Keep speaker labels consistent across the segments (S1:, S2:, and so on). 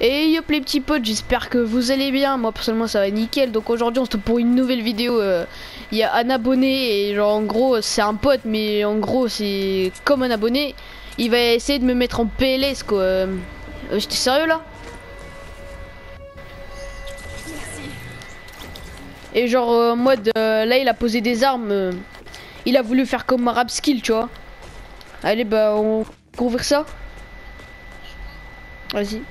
S1: Et yop les petits potes, j'espère que vous allez bien. Moi personnellement ça va nickel. Donc aujourd'hui on se trouve pour une nouvelle vidéo. euh, Il y a un abonné et genre en gros c'est un pote mais en gros c'est comme un abonné. Il va essayer de me mettre en PLS quoi. Euh, J'étais sérieux là? Et genre euh, en mode euh, là il a posé des armes. euh, il a voulu faire comme rap skill tu vois. Allez bah on couvre ça. Vas-y.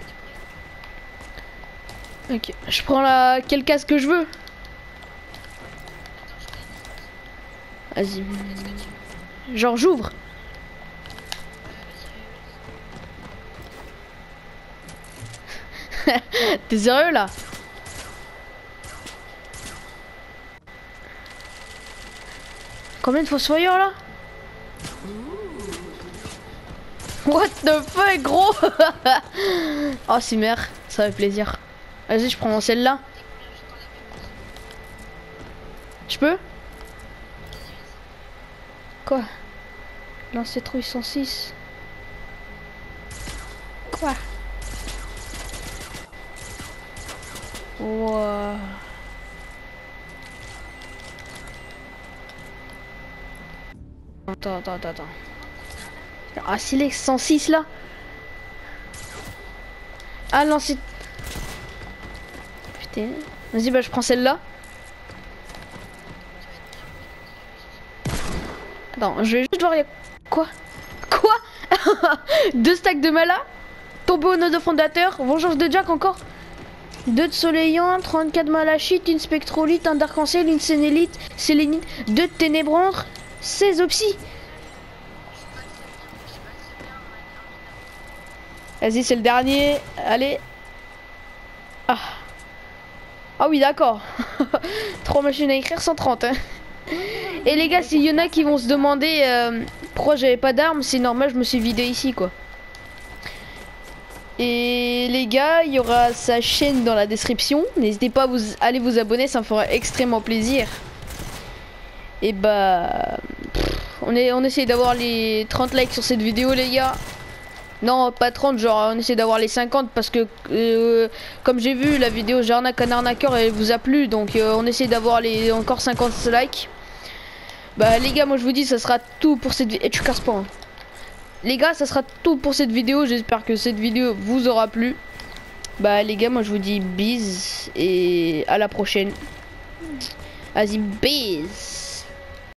S1: Ok, je prends la quel casque que je veux. Vas-y. Genre j'ouvre. T'es sérieux là? Combien de fossoyeurs là? What the fuck gros? Oh c'est merde, ça fait plaisir. Vas-y je prends celle-là. Je peux? Quoi? Lancer 306 Quoi? Wow. Attends, attends, attends. Ah, Silex 106 là Ah non, Vas-y, bah je prends celle-là. Attends, je vais juste voir... Quoi? Quoi? Deux stacks de mala Tombeau au nœud de fondateur? Vengeance de Jack encore? Deux de soleillant, 34 malachite, une spectrolite, un dark-en-ciel, une sénélite, sélénite, deux de ténébrandre, 16 opsi. Vas-y, c'est le dernier. Allez. Ah. Ah oui, d'accord. Trois machines à écrire, 130. Hein. Et les gars, s'il y en a qui vont se demander euh, pourquoi j'avais pas d'armes, c'est normal, je me suis vidé ici, quoi. Et les gars, il y aura sa chaîne dans la description. N'hésitez pas à vous, aller vous abonner, ça me fera extrêmement plaisir. Et bah... on, est, on essaie d'avoir les 30 likes sur cette vidéo, les gars. Non, pas 30, genre on essaie d'avoir les 50 parce que euh, comme j'ai vu la vidéo J'arnaque un arnaqueur elle vous a plu donc euh, on essaie d'avoir les encore 50 likes. Bah les gars, moi je vous dis ça sera tout pour cette vidéo. Et tu casses pas. hein. Les gars, ça sera tout pour cette vidéo. J'espère que cette vidéo vous aura plu. Bah les gars, moi je vous dis bis et à la prochaine. Vas-y, bis.